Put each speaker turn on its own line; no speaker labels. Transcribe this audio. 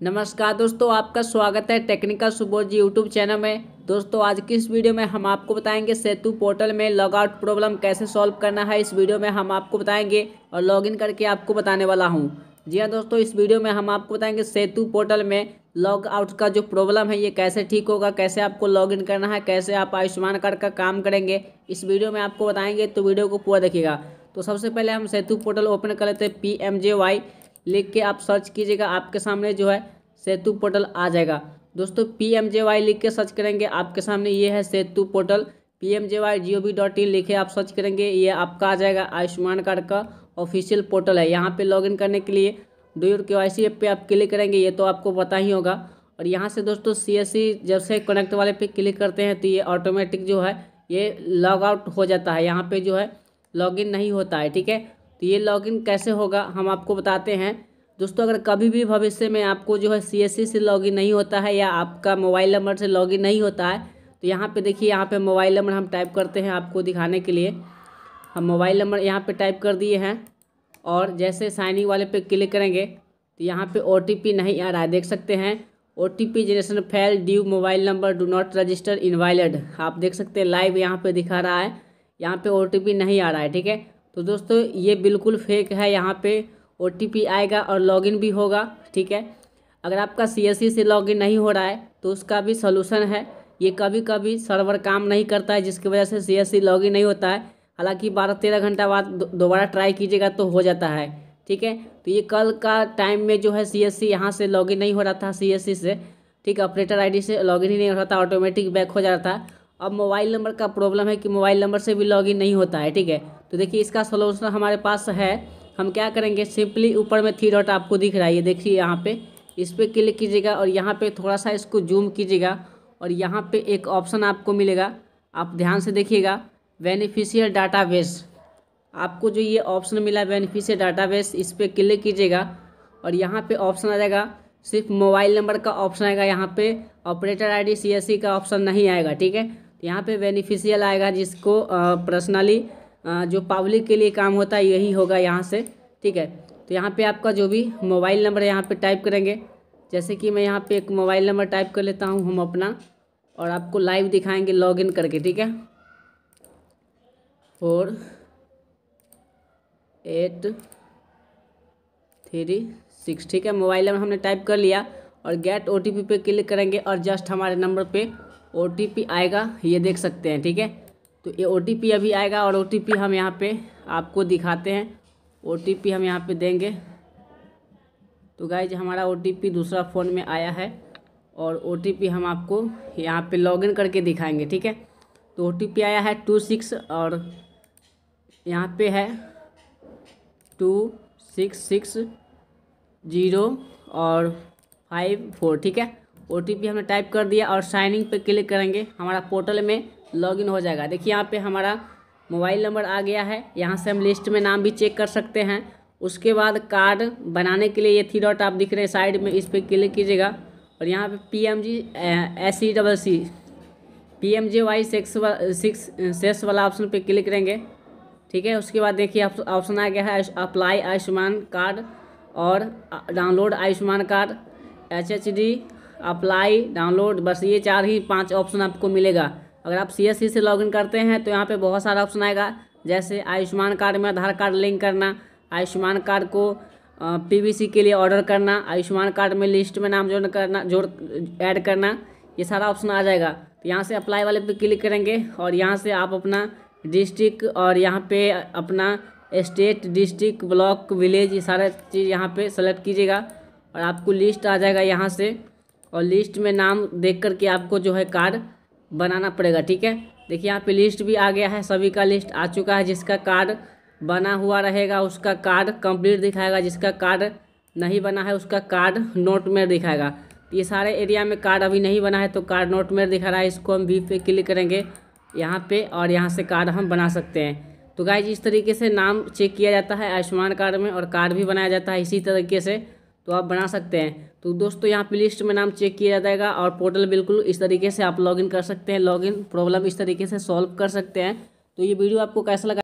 नमस्कार दोस्तों, आपका स्वागत है technical Subodh ji YouTube channel में। दोस्तों, आज की इस वीडियो में हम आपको बताएँगे सेतु पोर्टल में लॉग आउट प्रॉब्लम कैसे सॉल्व करना है। इस वीडियो में हम आपको बताएँगे और लॉगिन करके आपको बताने वाला हूँ। जी हाँ दोस्तों, इस वीडियो में हम आपको बताएँगे सेतु पोर्टल में लॉग आउट का जो प्रॉब्लम है, ये कैसे ठीक होगा, कैसे आपको लॉगिन करना है, कैसे आप आयुष्मान कार्ड का काम करेंगे। इस वीडियो में आपको बताएँगे तो वीडियो को पूरा देखिएगा। तो सबसे पहले हम सेतु पोर्टल ओपन कर लेते हैं, पी एम जे वाई। लिख के आप सर्च कीजिएगा, आपके सामने जो है सेतु पोर्टल आ जाएगा। दोस्तों पी एम जे वाई लिख के सर्च करेंगे, आपके सामने ये है Setu portal. P M J Y G O V dot in लिखे आप सर्च करेंगे, ये आपका आ जाएगा, आयुष्मान कार्ड का ऑफिशियल पोर्टल है। यहाँ पे लॉगिन करने के लिए do your K Y C पे आप क्लिक करेंगे, ये तो आपको पता ही होगा। और यहाँ से दोस्तों सी एस सी जब से कनेक्ट वाले पे क्लिक करते हैं तो ये ऑटोमेटिक जो है, ये लॉग आउट हो जाता है। यहाँ पे जो है लॉगिन नहीं होता है, ठीक है? तो ये लॉगिन कैसे होगा, हम आपको बताते हैं। दोस्तों, अगर कभी भी भविष्य में आपको जो है सी एस सी से लॉगिन नहीं होता है या आपका मोबाइल नंबर से लॉगिन नहीं होता है तो यहाँ पे देखिए, यहाँ पे मोबाइल नंबर हम टाइप करते हैं आपको दिखाने के लिए। हम मोबाइल नंबर यहाँ पे टाइप कर दिए हैं और जैसे साइनिंग वाले पे क्लिक करेंगे तो यहाँ पे ओ नहीं आ रहा है, देख सकते हैं। O T P generation fail due mobile number do not register invalid आप देख सकते हैं लाइव यहाँ पर दिखा रहा है। यहाँ पर ओ नहीं आ रहा है, ठीक है? तो दोस्तों, ये बिल्कुल फेक है, यहाँ पे ओटीपी आएगा और लॉगिन भी होगा, ठीक है? अगर आपका सीएससी से लॉगिन नहीं हो रहा है तो उसका भी सोल्यूशन है। ये कभी कभी सर्वर काम नहीं करता है, जिसकी वजह से सी एस लॉगिन नहीं होता है। हालाँकि बारह तेरह घंटा बाद दोबारा ट्राई कीजिएगा तो हो जाता है, ठीक है? तो ये कल का टाइम में जो है सी एस सी यहाँ से लॉगिन नहीं हो रहा था सी एस सी से, ठीक ऑपरेटर आईडी से लॉगिन ही नहीं हो रहा था ऑटोमेटिक बैक हो जा रहा था। अब मोबाइल नंबर का प्रॉब्लम है कि मोबाइल नंबर से भी लॉगिन नहीं होता है, ठीक है? तो देखिए, इसका सोल्यूशन हमारे पास है। हम क्या करेंगे? सिंपली ऊपर में थ्री डॉट आपको दिख रहा है। ये देखिए, यहाँ पे। इस पर क्लिक कीजिएगा और यहाँ पे थोड़ा सा इसको जूम कीजिएगा और यहाँ पे एक ऑप्शन आपको मिलेगा। आप ध्यान से देखिएगा बेनिफिशियल डाटाबेस आपको जो ये ऑप्शन मिला बेनिफिशियल डाटाबेस इस पर क्लिक कीजिएगा और यहाँ पे ऑप्शन आ जाएगा। सिर्फ़ मोबाइल नंबर का ऑप्शन आएगा यहाँ पे। ऑपरेटर आईडी सीएससी का ऑप्शन नहीं आएगा, ठीक है? यहाँ पे बेनिफिशियल आएगा जिसको पर्सनली जो पब्लिक के लिए काम होता है, यही होगा यहाँ से, ठीक है? तो यहाँ पे आपका जो भी मोबाइल नंबर यहाँ पे टाइप करेंगे। जैसे कि मैं यहाँ पे एक मोबाइल नंबर टाइप कर लेता हूँ, हम अपना, और आपको लाइव दिखाएँगे लॉगिन करके, ठीक है? फोर एट थ्री सिक्स ठीक है? मोबाइल नंबर हमने टाइप कर लिया, और गेट ओ टी पी पे क्लिक करेंगे, और जस्ट हमारे नंबर पे ओ टी पी आएगा, ये देख सकते हैं, ठीक है? तो ये ओ टी पी अभी आएगा और ओ टी पी हम यहाँ पे आपको दिखाते हैं। ओ टी पी हम यहाँ पे देंगे। तो गाइज़ हमारा ओ टी पी दूसरा फ़ोन में आया है और ओ टी पी हम आपको यहाँ पे लॉगिन करके दिखाएँगे, ठीक है? तो ओ टी पी आया है टू सिक्स और यहाँ पे है टू सिक्स सिक्स ज़ीरो और फाइव फोर ठीक है? ओ टी पी हमने टाइप कर दिया और साइनिंग पे क्लिक करेंगे, हमारा पोर्टल में लॉगिन हो जाएगा। देखिए यहाँ पे हमारा मोबाइल नंबर आ गया है। यहाँ से हम लिस्ट में नाम भी चेक कर सकते हैं। उसके बाद कार्ड बनाने के लिए ये थ्री डॉट आप दिख रहे हैं साइड में इस पर क्लिक कीजिएगा। और यहाँ पे P M G S C double C P M J Y six six cess वाला ऑप्शन पे क्लिक करेंगे। ठीक है, उसके बाद देखिए ऑप्शन आ गया है अप्लाई आयुष्मान कार्ड और download Ayushman card H H D apply, download, बस ये चार ही पाँच ऑप्शन आपको मिलेगा। अगर आप सी एस सी से लॉगिन करते हैं तो यहाँ पे बहुत सारा ऑप्शन आएगा। जैसे आयुष्मान कार्ड में आधार कार्ड लिंक करना, आयुष्मान कार्ड को पीवीसी के लिए ऑर्डर करना, आयुष्मान कार्ड में लिस्ट में नाम जोड़ करना, जोड़, ऐड करना, ये सारा ऑप्शन आ जाएगा। तो यहाँ से अप्लाई वाले पे क्लिक करेंगे और यहाँ से आप अपना डिस्ट्रिक्ट और यहाँ पे अपना स्टेट, डिस्ट्रिक्ट, ब्लॉक, विलेज, ये सारा चीज़ यहाँ पे सेलेक्ट कीजिएगा और आपको लिस्ट आ जाएगा यहाँ से। और लिस्ट में नाम देख कर के आपको जो है कार्ड बनाना पड़ेगा, ठीक है? देखिए, यहाँ पे लिस्ट भी आ गया है, सभी का लिस्ट आ चुका है, जिसका कार्ड बना हुआ रहेगा, उसका कार्ड कंप्लीट दिखाएगा, जिसका कार्ड नहीं बना है, उसका कार्ड नोट में दिखाएगा। ये सारे एरिया में कार्ड अभी नहीं बना है तो कार्ड नोट में दिखा रहा है, इसको हम वी पे क्लिक करेंगे, यहाँ पे, और यहाँ से कार्ड हम बना सकते हैं। तो गाइज़ इस तरीके से नाम चेक किया जाता है आयुष्मान कार्ड में, और कार्ड भी बनाया जाता है, इसी तरीके से तो आप बना सकते हैं। तो दोस्तों, यहाँ पे लिस्ट में नाम चेक किया जाएगा और पोर्टल बिल्कुल इस तरीके से आप लॉगिन कर सकते हैं। लॉगिन प्रॉब्लम इस तरीके से सॉल्व कर सकते हैं। तो ये वीडियो आपको कैसा लगा?